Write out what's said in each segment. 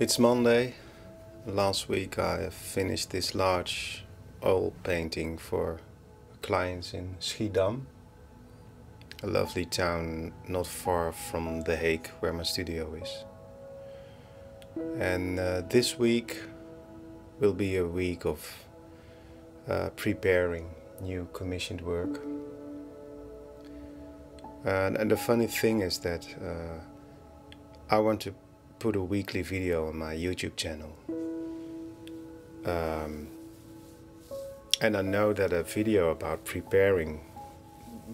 It's Monday. Last week I finished this large oil painting for clients in Schiedam, a lovely town not far from The Hague where my studio is. And uh, this week will be a week of uh, preparing new commissioned work. And, and the funny thing is that uh, I want to put a weekly video on my YouTube channel. Um, and I know that a video about preparing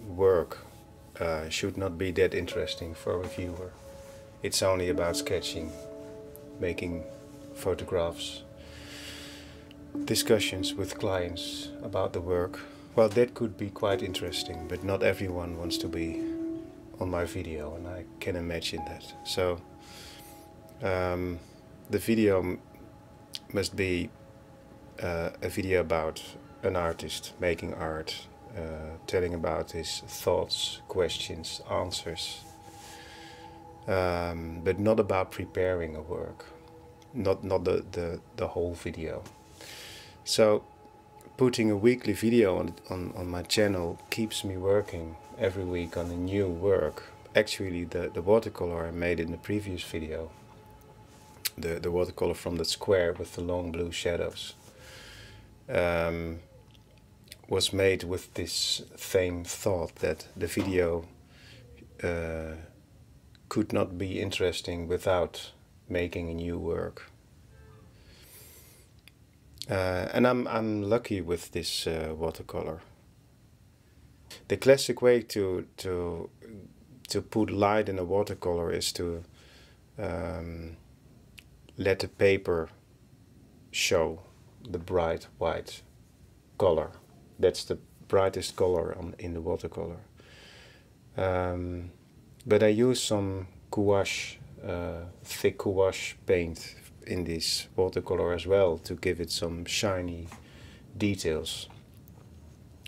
work uh, should not be that interesting for a viewer. It's only about sketching, making photographs, discussions with clients about the work. Well, that could be quite interesting, but not everyone wants to be on my video, and I can imagine that. So, um, the video must be uh, a video about an artist making art, uh, telling about his thoughts, questions, answers, um, but not about preparing a work, not not the, the, the whole video. So putting a weekly video on, on, on my channel keeps me working every week on a new work. Actually, the, the watercolor I made in the previous video, the, the watercolor from the square with the long blue shadows, um, was made with this same thought that the video uh, could not be interesting without making a new work. Uh, and I'm I'm lucky with this uh, watercolor. The classic way to to to put light in a watercolor is to um, let the paper show the bright white color. That's the brightest color on, in the watercolor. Um, but I use some gouache, uh, thick gouache paint in this watercolor as well to give it some shiny details.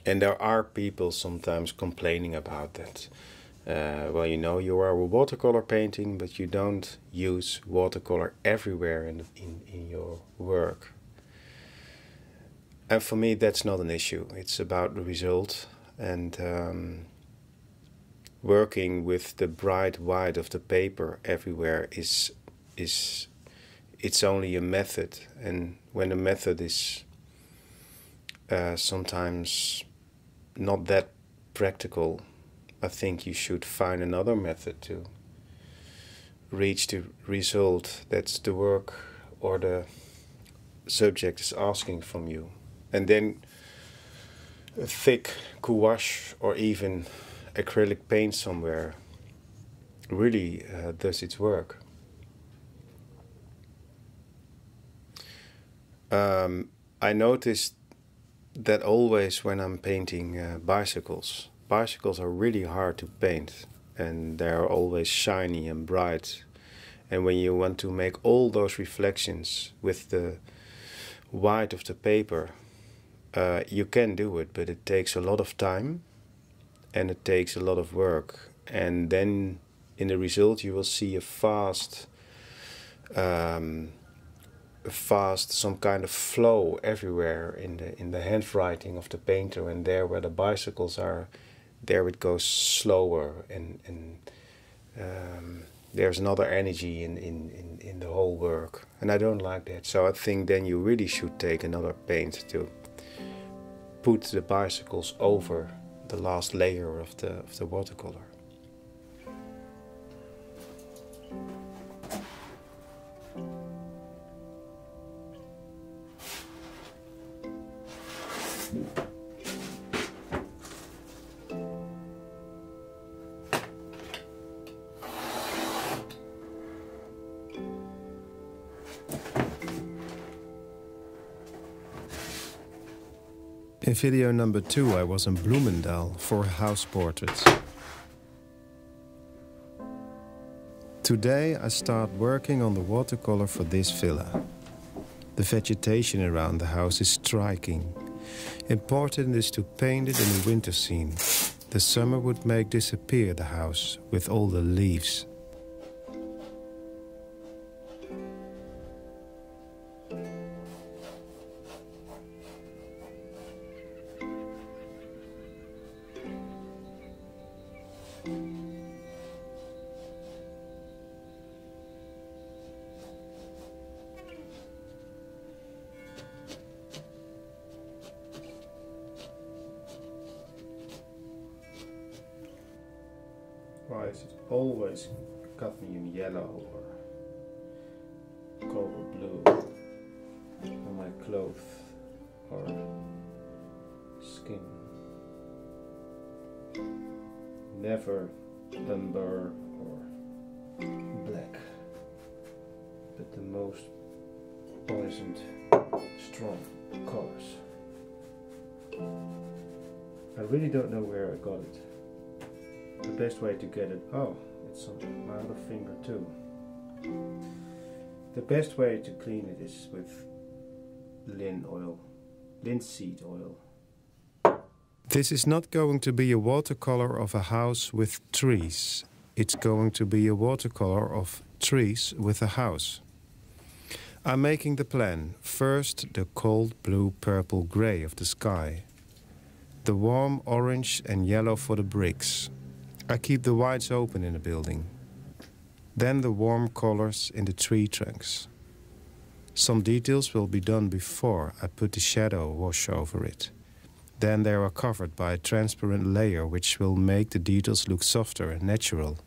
And there are people sometimes complaining about that. Uh, well, you know, you are a watercolor painting, but you don't use watercolor everywhere in, in, in your work. And for me, that's not an issue. It's about the result and um, working with the bright white of the paper everywhere is is it's only a method, and when a method is uh, sometimes not that practical, I think you should find another method to reach the result that's the work or the subject is asking from you. And then a thick gouache or even acrylic paint somewhere really uh, does its work. Um, I noticed that always when I'm painting uh, bicycles, bicycles are really hard to paint and they're always shiny and bright. And when you want to make all those reflections with the white of the paper, uh, you can do it, but it takes a lot of time and it takes a lot of work. And then in the result, you will see a fast. Um, fast some kind of flow everywhere in the in the handwriting of the painter and there where the bicycles are there it goes slower and and um, there's another energy in, in, in, in the whole work. And I don't like that. So I think then you really should take another paint to put the bicycles over the last layer of the of the watercolor video number two, I was in Bloemendaal for house portraits. Today, I start working on the watercolor for this villa. The vegetation around the house is striking. Important is to paint it in a winter scene. The summer would make disappear the house with all the leaves most poisoned, strong colors. I really don't know where I got it. The best way to get it, oh, it's on my other finger too. The best way to clean it is with lin oil, linseed oil. This is not going to be a watercolor of a house with trees. It's going to be a watercolor of trees with a house. I'm making the plan. First, the cold blue purple grey of the sky. The warm orange and yellow for the bricks. I keep the whites open in the building. Then the warm colors in the tree trunks. Some details will be done before I put the shadow wash over it. Then they are covered by a transparent layer which will make the details look softer and natural.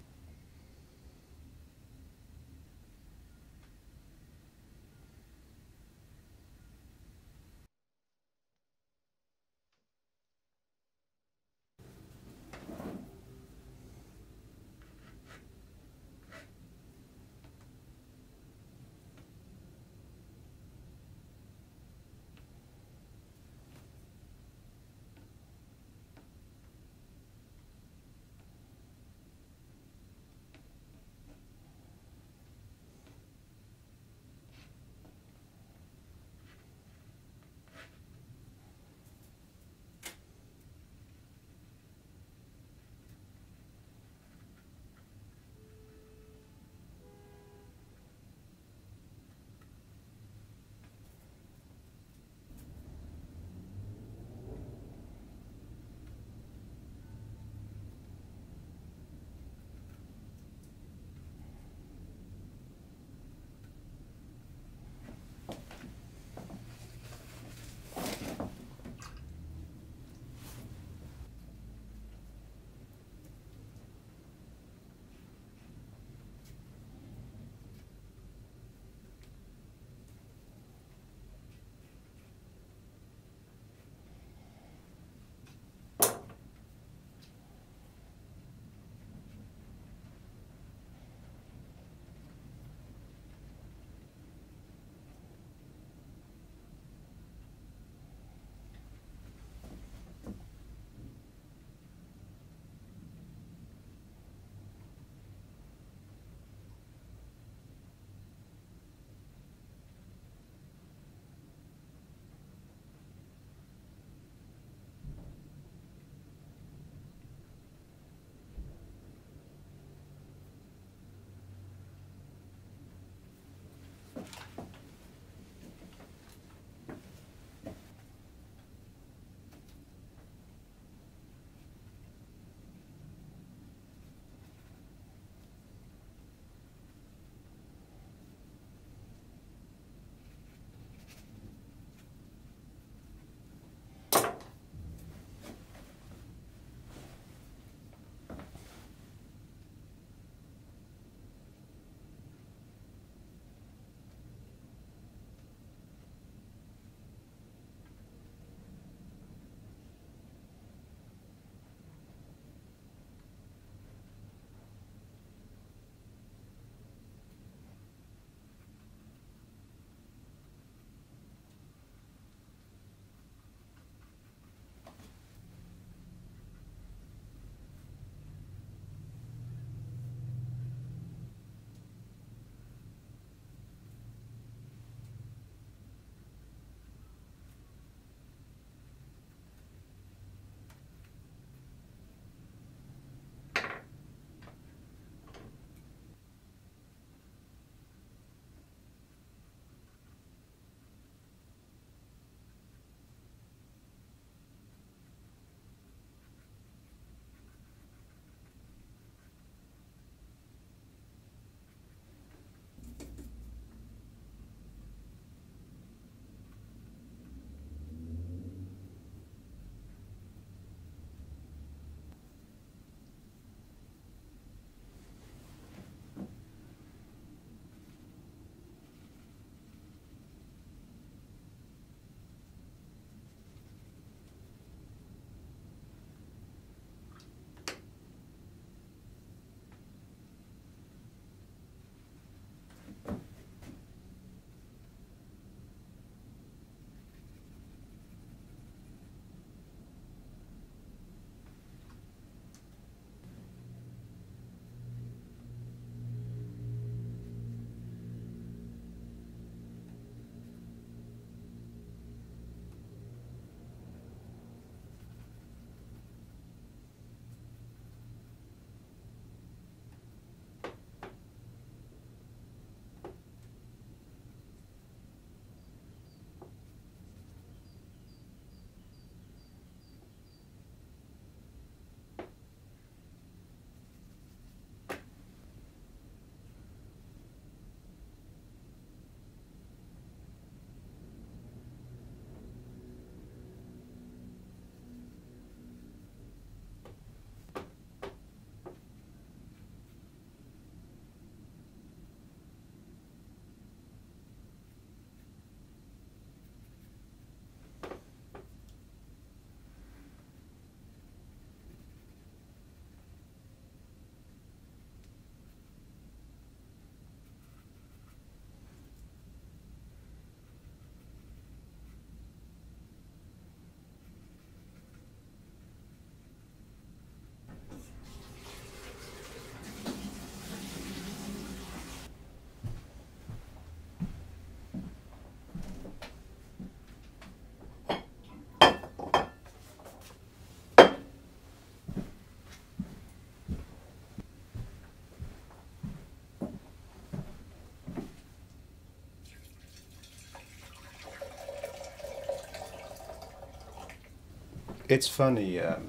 It's funny. Um,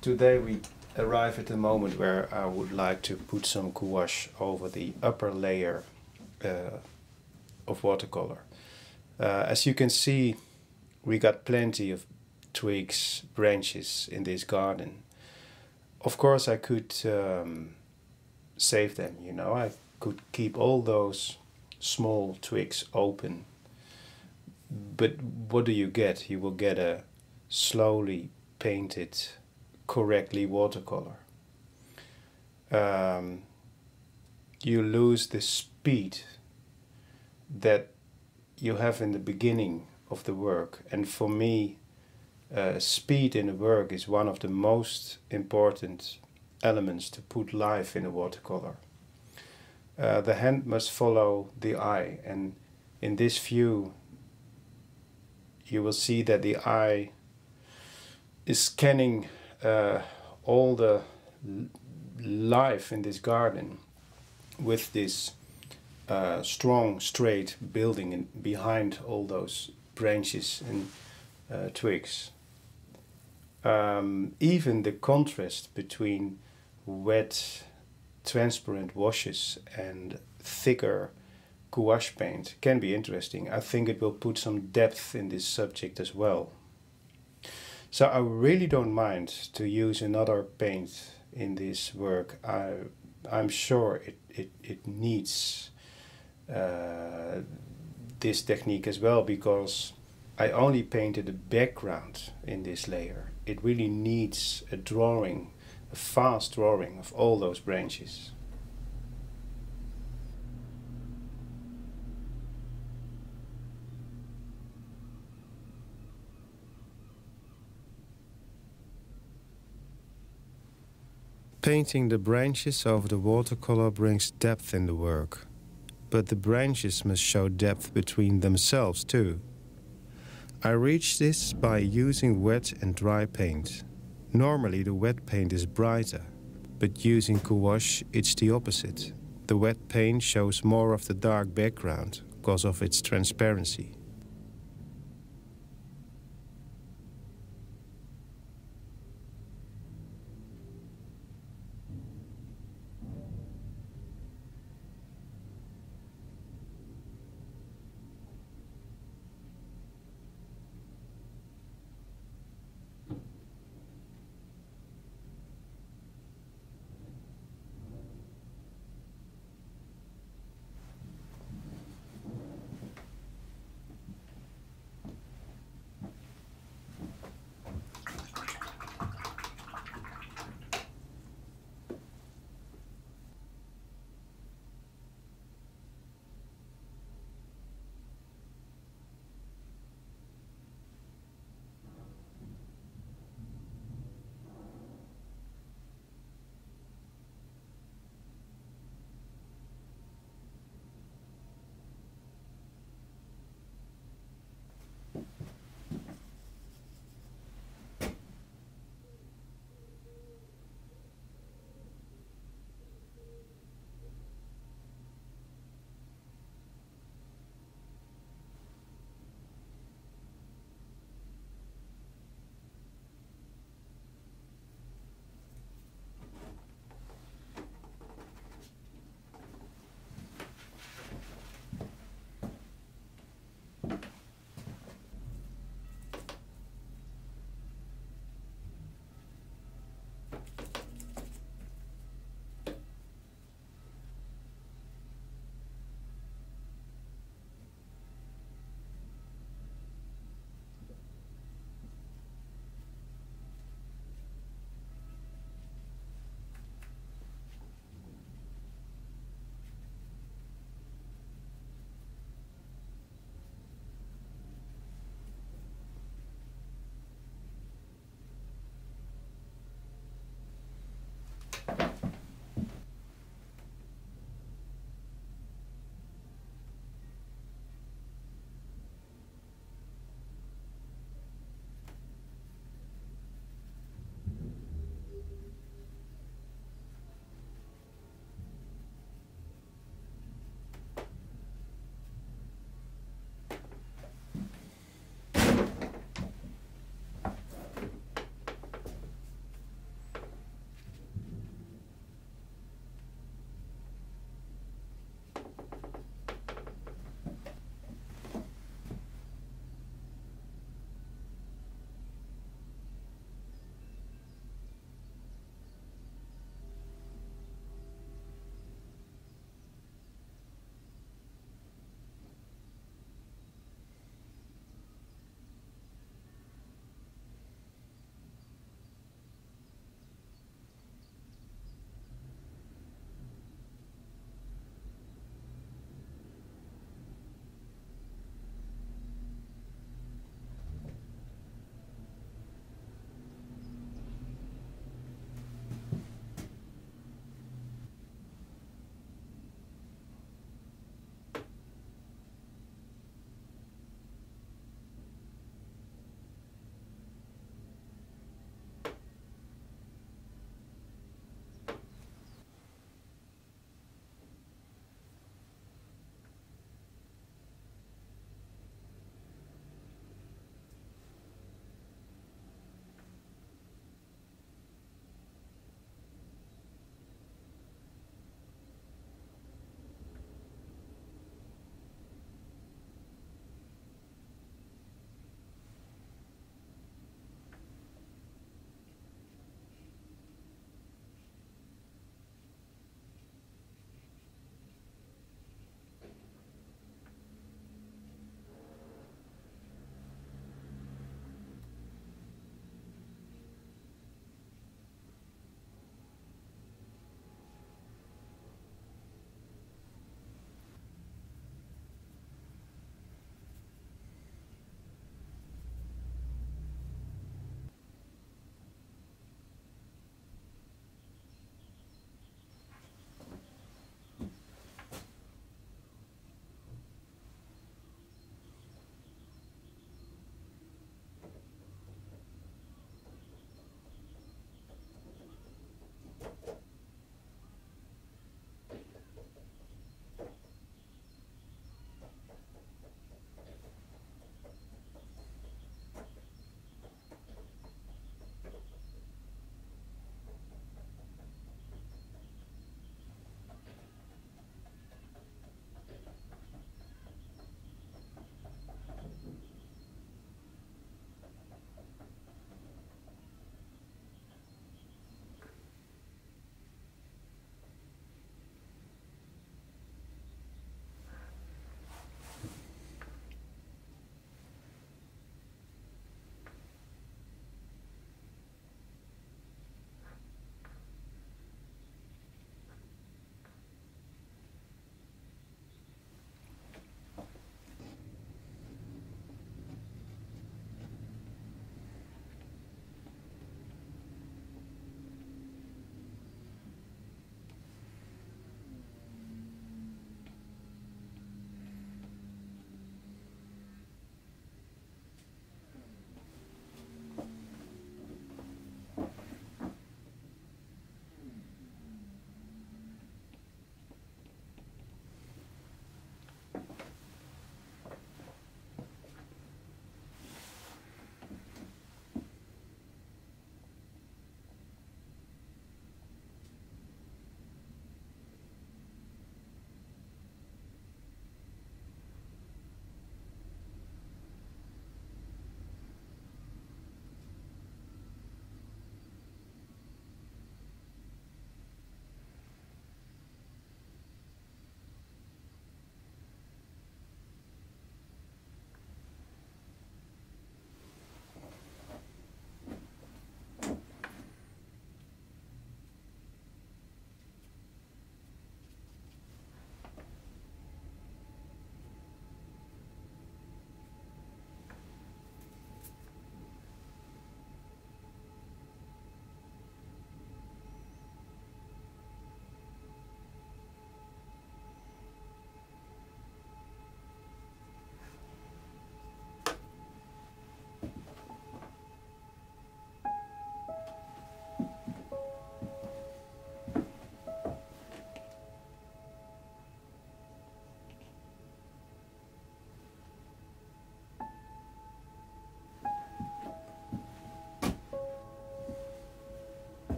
today we arrive at the moment where I would like to put some gouache over the upper layer uh, of watercolor. Uh, as you can see, we got plenty of twigs, branches in this garden. Of course, I could um, save them, you know, I could keep all those small twigs open. But what do you get? You will get a slowly painted, correctly watercolor. Um, you lose the speed that you have in the beginning of the work. And for me, uh, speed in the work is one of the most important elements to put life in a watercolor. Uh, the hand must follow the eye, and in this view, you will see that the eye is scanning uh, all the life in this garden with this uh, strong, straight building in, behind all those branches and uh, twigs. Um, even the contrast between wet, transparent washes and thicker gouache paint can be interesting. I think it will put some depth in this subject as well. So I really don't mind to use another paint in this work. I, I'm sure it, it, it needs uh, this technique as well because I only painted the background in this layer. It really needs a drawing, a fast drawing of all those branches. Painting the branches over the watercolor brings depth in the work, but the branches must show depth between themselves too. I reach this by using wet and dry paint. Normally the wet paint is brighter, but using gouache it's the opposite. The wet paint shows more of the dark background because of its transparency.